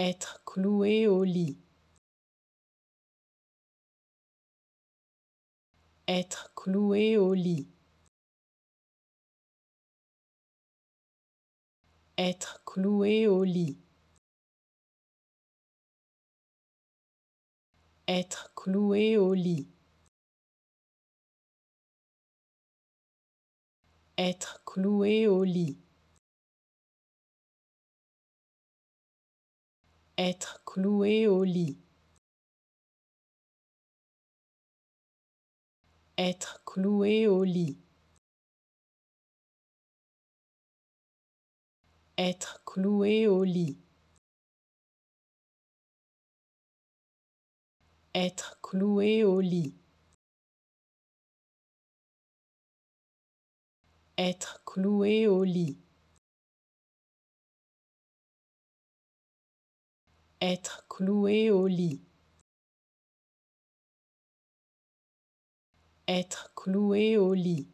Être cloué au lit. Être cloué au lit. Être cloué au lit. Être cloué au lit. Être cloué au lit. Être cloué au lit. Être cloué au lit. Être cloué au lit. Être cloué au lit. Être cloué au lit. Être cloué au lit. Être cloué au lit.